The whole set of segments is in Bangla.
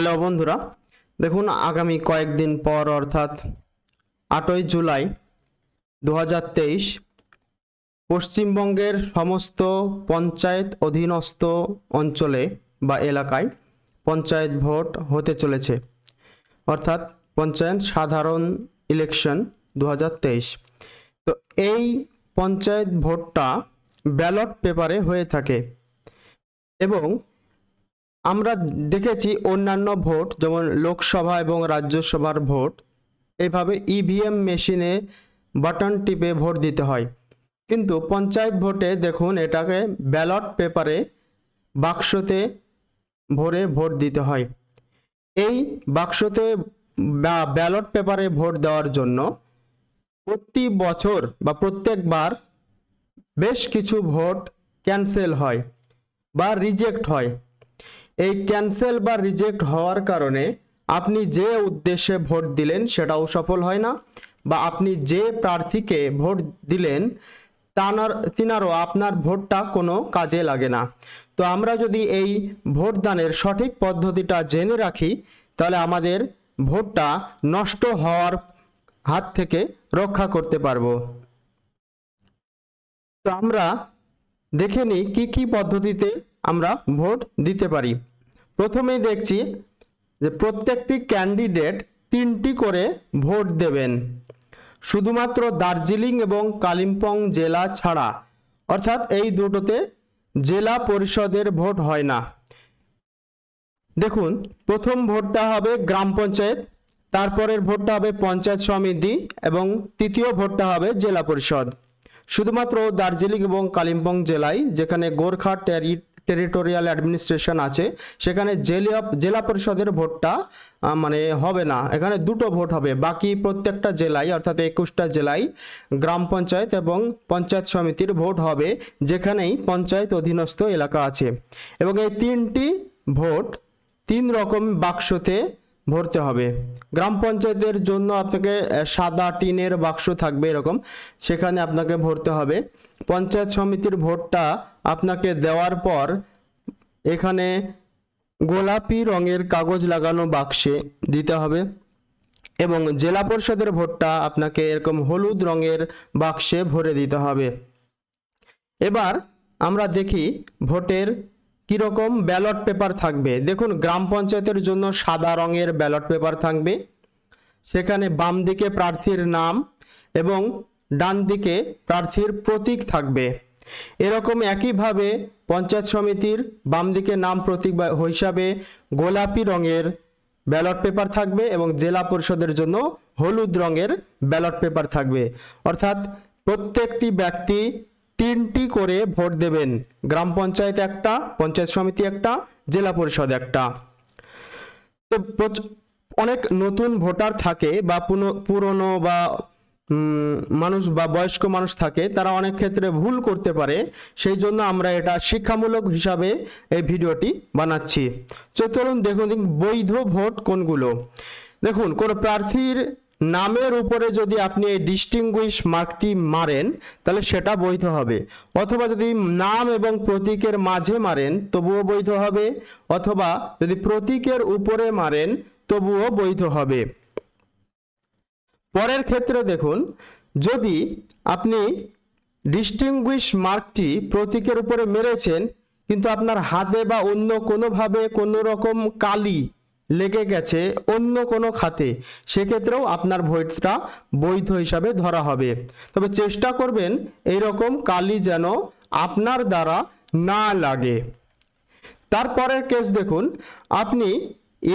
হ্যালো বন্ধুরা, দেখুন আগামী কয়েকদিন পর অর্থাৎ আটই জুলাই দু হাজার তেইশ, পশ্চিমবঙ্গের সমস্ত পঞ্চায়েত অধীনস্থ অঞ্চলে বা এলাকায় পঞ্চায়েত ভোট হতে চলেছে। অর্থাৎ পঞ্চায়েত সাধারণ ইলেকশন দু হাজার তেইশ। তো এই পঞ্চায়েত ভোটটা ব্যালট পেপারে হয়ে থাকে এবং আমরা দেখেছি অন্যান্য ভোট, যেমন লোকসভা এবং রাজ্যসভার ভোট। এইভাবে ইভিএম মেশিনে বাটন টিপে ভোট দিতে হয়। কিন্তু পঞ্চায়েত ভোটে দেখুন, এটাকে ব্যালট পেপারে, বাক্সতে ভরে ভোট দিতে হয়। এই বাক্সতে ব্যালট পেপারে ভোট দেওয়ার জন্য প্রতি বছর বা প্রত্যেকবার বেশ কিছু ভোট ক্যান্সেল হয় বা রিজেক্ট হয়। এই ক্যান্সেল বা রিজেক্ট হওয়ার কারণে আপনি যে উদ্দেশ্যে ভোট দিলেন সেটাও সফল হয় না বা আপনি যে প্রার্থীকে ভোট দিলেন তানার, তিনারও আপনার ভোটটা কোনো কাজে লাগে না। তো আমরা যদি এই ভোটদানের সঠিক পদ্ধতিটা জেনে রাখি, তাহলে আমাদের ভোটটা নষ্ট হওয়ার হাত থেকে রক্ষা করতে পারব। তো আমরা দেখে নিই কী কী পদ্ধতিতে আমরা ভোট দিতে পারি। প্রথমেই দেখছি যে প্রত্যেকটি ক্যান্ডিডেট তিনটি করে ভোট দেবেন। শুধুমাত্র দার্জিলিং এবং কালিম্পং জেলা ছাড়া। অর্থাৎ এই দুটোতে জেলা পরিষদের ভোট হয় না। দেখুন, প্রথম ভোটটা হবে গ্রাম পঞ্চায়েত, তারপরের ভোটটা হবে পঞ্চায়েত সমিতি এবং তৃতীয় ভোটটা হবে জেলা পরিষদ। শুধুমাত্র দার্জিলিং এবং কালিম্পং জেলায়, যেখানে গোর্খা টেরিটোরিয়াল অ্যাডমিনিস্ট্রেশন আছে। সেখানে জেলা জেলা পরিষদের ভোটটা মানে হবে না। এখানে দুটো ভোট হবে। বাকি প্রত্যেকটা জেলায়, অর্থাৎ একুশটা জেলায় গ্রাম পঞ্চায়েত এবং পঞ্চায়েত সমিতির ভোট হবে, যেখানেই পঞ্চায়েত অধীনস্থ এলাকা আছে। এবং এই তিনটি ভোট তিন রকম বাক্সতে ভরতে হবে। গ্রাম পঞ্চায়েতের জন্য আপনাকে সাদা টিনের বাক্স থাকবে এরকম। সেখানে আপনাকে ভরতে হবে। পঞ্চায়েত সমিতির ভোটটা আপনাকে দেওয়ার পর এখানে গোলাপি রঙের কাগজ লাগানো বাক্সে দিতে হবে এবং জেলা পরিষদের ভোটটা আপনাকে এরকম হলুদ রঙের বাক্সে ভরে দিতে হবে। এবার আমরা দেখি ভোটের কীরকম ব্যালট পেপার থাকবে? দেখুন, গ্রাম পঞ্চায়েতের জন্য সাদা রঙের ব্যালট পেপার থাকবে। সেখানে বাম দিকে প্রার্থীর নাম এবং ডান দিকে প্রার্থীর প্রতীক থাকবে। এরকম একইভাবে পঞ্চায়েত সমিতির বাম দিকে নাম প্রতীক হিসাবে গোলাপি রঙের ব্যালট পেপার থাকবে এবং জেলা পরিষদের জন্য হলুদ রঙের ব্যালট পেপার থাকবে। অর্থাৎ প্রত্যেকটি ব্যক্তি তিনটি করে ভোট দেবেন। গ্রাম পঞ্চায়েত একটা, পঞ্চায়েত সমিতি একটা, জেলা পরিষদ একটা। তো অনেক নতুন ভোটার থাকে বা পুরনো বা মানুষ বা বয়স্ক মানুষ থাকে, তারা অনেক ক্ষেত্রে ভুল করতে পারে। সেই জন্য আমরা এটা শিক্ষামূলক হিসাবে এই ভিডিওটি বানাচ্ছি। তো চলুন দেখুন বৈধ ভোট কোনগুলো। দেখুন, কোন প্রার্থীর নামের উপরে যদি আপনি এই ডিস্টিংগুইশ মার্কটি মারেন, তাহলে সেটা বৈধ হবে। অথবা যদি নাম এবং প্রতীকের মাঝে মারেন, তবুও বৈধ হবে। অথবা যদি প্রতীকের উপরে মারেন, তবুও বৈধ হবে। পরের ক্ষেত্রে দেখুন, যদি আপনি ডিস্টিংগুইশ মার্কটি প্রতীকের উপরে মেরেছেন, কিন্তু আপনার হাতে বা অন্য কোনোভাবে কোনো রকম কালি লেগে গেছে অন্য কোনো খাতে। সেক্ষেত্রেও আপনার ভোটটা বৈধ হিসাবে ধরা হবে। তবে চেষ্টা করবেন এই রকম কালি যেন আপনার দ্বারা না লাগে। তারপরের কেস দেখুন। আপনি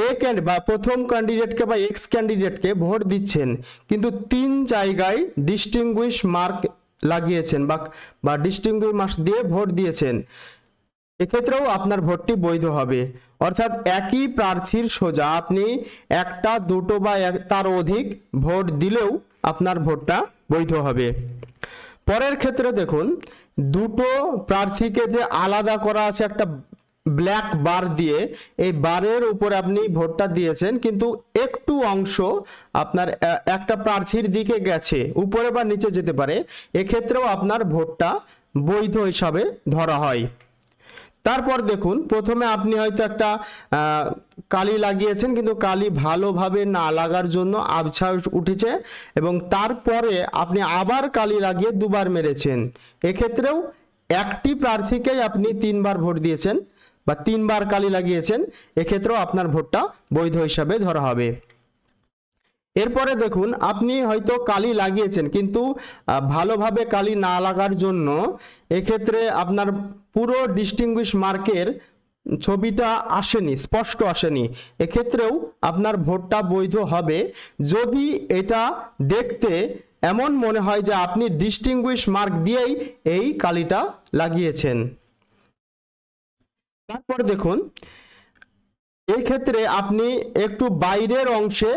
এ ক্যান্ড বা প্রথম ক্যান্ডিডেটকে বা এক্স ক্যান্ডিডেটকে ভোট দিচ্ছেন, কিন্তু তিন জায়গায় ডিস্টিংগুইশ মার্ক লাগিয়েছেন বা বা ডিস্টিংগুইশ মার্কস দিয়ে ভোট দিয়েছেন। এক্ষেত্রেও আপনার ভোটটি বৈধ হবে। অর্থাৎ একই প্রার্থীর সোজা আপনি একটা, দুটো বা তার অধিক ভোট দিলেও আপনার ভোটটা বৈধ হবে। পরের ক্ষেত্রে দেখুন, দুটো প্রার্থীকে যে আলাদা করা আছে একটা ব্ল্যাক বার দিয়ে, এই বারের উপরে আপনি ভোটটা দিয়েছেন, কিন্তু একটু অংশ আপনার একটা প্রার্থীর দিকে গেছে, উপরে বা নিচে যেতে পারে, এক্ষেত্রেও আপনার ভোটটা বৈধ হিসাবে ধরা হয়। তারপর দেখুন, প্রথমে আপনি হয়তো একটা কালি লাগিয়েছেন, কিন্তু কালি ভালোভাবে না লাগার জন্য আবছা উঠেছে এবং তারপরে আপনি আবার কালি লাগিয়ে দুবার মেরেছেন। এক্ষেত্রেও একটি প্রার্থীকেই আপনি তিনবার ভোট দিয়েছেন বা তিনবার কালি লাগিয়েছেন, এক্ষেত্রেও আপনার ভোটটা বৈধ হিসাবে ধরা হবে। এরপরে দেখুন, আপনি হয়তো কালি লাগিয়েছেন, কিন্তু ভালোভাবে কালি না লাগার জন্য এক্ষেত্রে আপনার পুরো ডিস্টিংগুইশ মার্কের ছবিটা আসেনি, স্পষ্ট আসেনি। এক্ষেত্রেও আপনার ভোটটা বৈধ হবে। যদি এটা দেখতে এমন মনে হয় যে আপনি ডিস্টিংগুইশ মার্ক দিয়েই এই কালিটা লাগিয়েছেন। তারপর দেখুন এই ক্ষেত্রে আপনি একটু বাইরের অংশে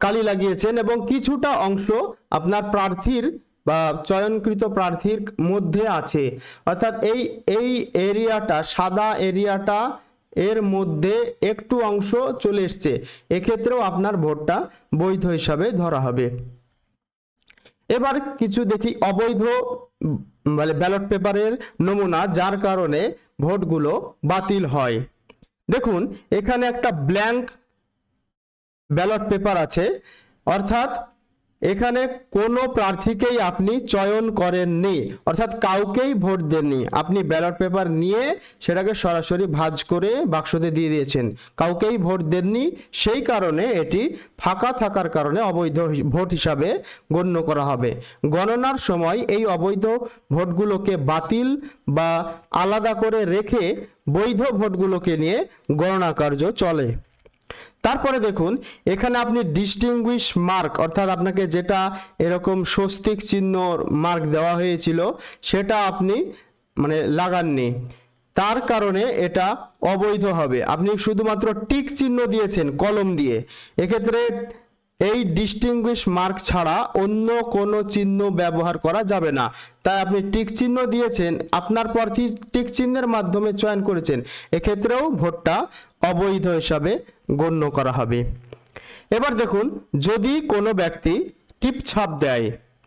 কালি লাগিয়েছেন এবং কিছুটা অংশ আপনার প্রার্থীর বা চয়নকৃত প্রার্থীর মধ্যে আছে। অর্থাৎ এই এই এরিয়াটা, সাদা এরিয়াটা এর মধ্যে একটু অংশ চলে এসছে। এক্ষেত্রেও আপনার ভোটটা বৈধ হিসাবে ধরা হবে। এবার কিছু দেখি অবৈধ মানে ব্যালট পেপারের নমুনা, যার কারণে ভোটগুলো বাতিল হয়। দেখুন, এখানে একটা ব্ল্যাঙ্ক ব্যালট পেপার আছে। অর্থাৎ এখানে কোনো প্রার্থীকেই আপনি চয়ন করেননি। অর্থাৎ কাউকেই ভোট দেননি। আপনি ব্যালট পেপার নিয়ে সেটাকে সরাসরি ভাঁজ করে বাক্সতে দিয়ে দিয়েছেন। কাউকেই ভোট দেননি। সেই কারণে এটি ফাঁকা থাকার কারণে অবৈধ ভোট হিসাবে গণ্য করা হবে। গণনার সময় এই অবৈধ ভোটগুলোকে বাতিল বা আলাদা করে রেখে বৈধ ভোটগুলোকে নিয়ে গণনা কার্য চলে। তারপরে দেখুন, এখানে আপনি ডিস্টিংগুইশ মার্ক অর্থাৎ আপনাকে যেটা এরকম স্বস্তিক চিহ্ন মার্ক দেওয়া হয়েছিল, সেটা আপনি মানে লাগাননি। তার কারণে এটা অবৈধ হবে। আপনি শুধুমাত্র টিক চিহ্ন দিয়েছেন, কলম দিয়ে। এক্ষেত্রে এই ডিস্টিংগুইশ মার্ক ছাড়া অন্য কোনো চিহ্ন ব্যবহার করা যাবে না। তাই আপনি টিক চিহ্ন দিয়েছেন, আপনার প্রার্থী টিক চিহ্নের মাধ্যমে চয়ন করেছেন। এক্ষেত্রেও ভোটটা অবৈধ হিসাবে গণ্য করা হবে। এবার দেখুন, যদি কোনো ব্যক্তি টিপ ছাপ দেয়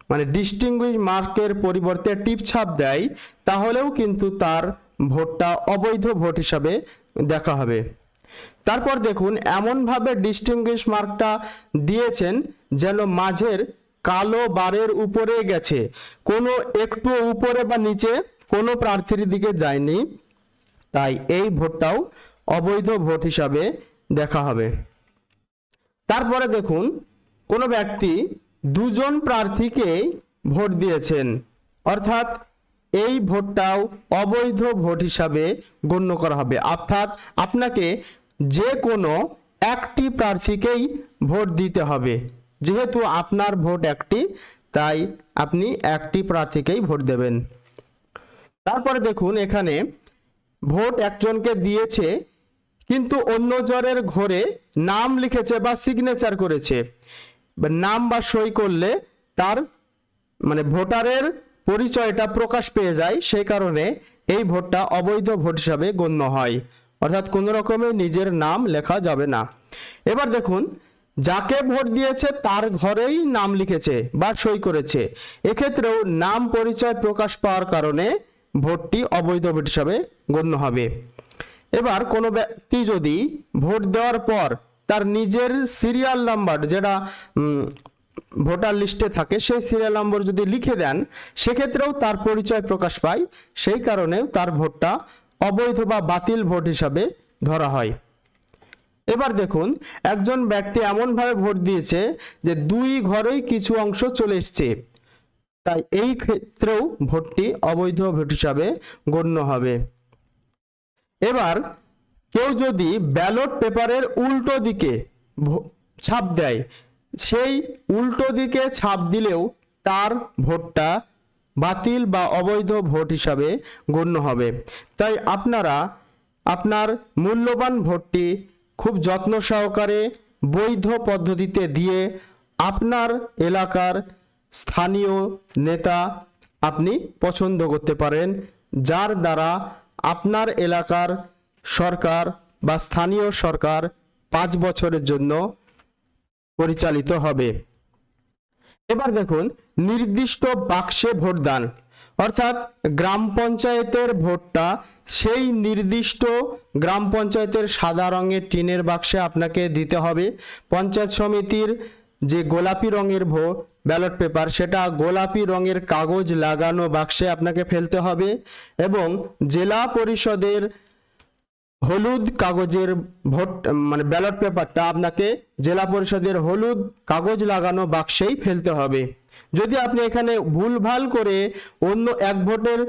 মানে ডিস্টিংগুইশ মার্কের পরিবর্তে টিপ ছাপ দেয়, তাহলেও কিন্তু তার ভোটটা অবৈধ ভোট হিসাবে দেখা হবে। তারপর দেখুন, এমনভাবে ডিস্টিংগুইশ মার্কটা দিয়েছেন যেন মাঝের কালো বারের উপরে গেছে। কোনো একটু উপরে বা নিচে কোনো প্রার্থীর দিকে যায়নি। তাই এই ভোটটাও অবৈধ ভোট হিসাবে দেখা হবে। তারপরে দেখুন, কোনো ব্যক্তি দুজন প্রার্থীকে ভোট দিয়েছেন। অর্থাৎ এই ভোটটাও অবৈধ ভোট হিসাবে গণ্য করা হবে। অর্থাৎ আপনাকে যে কোনো একটি প্রার্থীকেই ভোট দিতে হবে। যেহেতু আপনার ভোট একটি, তাই আপনি একটি প্রার্থীকেই ভোট দেবেন। তারপরে দেখুন এখানে, ভোট একজনকে দিয়েছে, কিন্তু অন্য জনের ঘরে নাম লিখেছে বা সিগনেচার করেছে। নাম বা সই করলে তার মানে ভোটারের পরিচয়টা প্রকাশ পেয়ে যায়, সেই কারণে এই ভোটটা অবৈধ ভোট হিসাবে গণ্য হয়। অর্থাৎ কোনো রকমের নিজের নাম লেখা যাবে না। এবার দেখুন, যাকে ভোট দিয়েছে তার ঘরেই নাম লিখেছে বা সই করেছে। এক্ষেত্রেও নাম পরিচয় প্রকাশ পাওয়ার কারণে ভোটটি অবৈধ ভোট হিসাবে গণ্য হবে। এবার কোনো ব্যক্তি যদি ভোট দেওয়ার পর তার নিজের সিরিয়াল নাম্বার যেটা ভোটার লিস্টে থাকে, সেই সিরিয়াল নম্বর যদি লিখে দেন, সেক্ষেত্রেও তার পরিচয় প্রকাশ পায়। সেই কারণে তার ভোটটা অবৈধ বা বাতিল ভোট হিসাবে ধরা হয়। এবার দেখুন, একজন ব্যক্তি এমনভাবে ভোট দিয়েছে যে দুই ঘরেই কিছু অংশ চলে এসছে। তাই এই ক্ষেত্রেও ভোটটি অবৈধ ভোট হিসাবে গণ্য হবে। এবার কেউ যদি ব্যালট পেপারের উল্টো দিকে ছাপ দেয়, সেই উল্টো দিকে ছাপ দিলেও তার ভোটটা বাতিল বা অবৈধ ভোট হিসাবে গণ্য হবে। তাই আপনারা আপনার মূল্যবান ভোটটি খুব যত্ন সহকারে বৈধ পদ্ধতিতে দিয়ে আপনার এলাকার স্থানীয় নেতা আপনি পছন্দ করতে পারেন, যার দ্বারা আপনার এলাকার সরকার বা স্থানীয় সরকার পাঁচ বছরের জন্য পরিচালিত হবে। এবার দেখুন, নির্দিষ্ট বাক্সে ভোটদান। অর্থাৎ গ্রাম পঞ্চায়েতের ভোটটা সেই নির্দিষ্ট গ্রাম পঞ্চায়েতের সাদা রঙের টিনের বাক্সে আপনাকে দিতে হবে। পঞ্চায়েত সমিতির যে গোলাপি রঙের ভোট ব্যালট পেপার, সেটা গোলাপি রঙের কাগজ লাগানো বাক্সে আপনাকে ফেলতে হবে এবং জেলা পরিষদের হলুদ কাগজের ভোট মানে ব্যালট পেপারটা আপনাকে জেলা পরিষদের হলুদ কাগজ লাগানো বাক্সেই ফেলতে হবে। যদি আপনি এখানে ভুলভাল করে অন্য এক ভোটের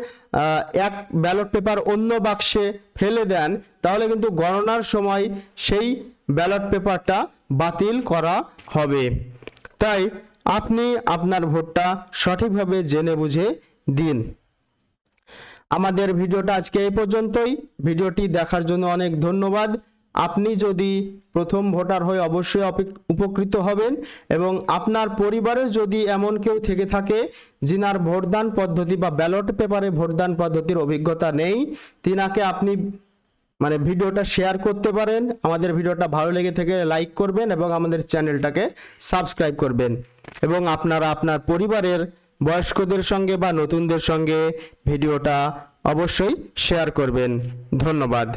এক ব্যালট পেপার অন্য বাক্সে ফেলে দেন, তাহলে কিন্তু গণনার সময় সেই ব্যালট পেপারটা বাতিল করা হবে। তাই আপনি আপনার ভোটটা সঠিকভাবে জেনে বুঝে দিন। আমাদের ভিডিওটা আজকে এই পর্যন্তই। ভিডিওটি দেখার জন্য অনেক ধন্যবাদ। আপনি যদি প্রথম ভোটার হয়ে অবশ্যই উপকৃত হবেন এবং আপনার পরিবারে যদি এমন কেউ থেকে থাকে যিনার ভোটদান পদ্ধতি বা ব্যালট পেপারে ভোটদান পদ্ধতির অভিজ্ঞতা নেই, তিনাকে আপনি মানে ভিডিওটা শেয়ার করতে পারেন। আমাদের ভিডিওটা ভালো লেগে থেকে লাইক করবেন এবং আমাদের চ্যানেলটাকে সাবস্ক্রাইব করবেন। এবং আপনারা আপনার পরিবারের বয়স্কদের সঙ্গে বা নতুনদের সঙ্গে ভিডিওটা অবশ্যই শেয়ার করবেন। ধন্যবাদ।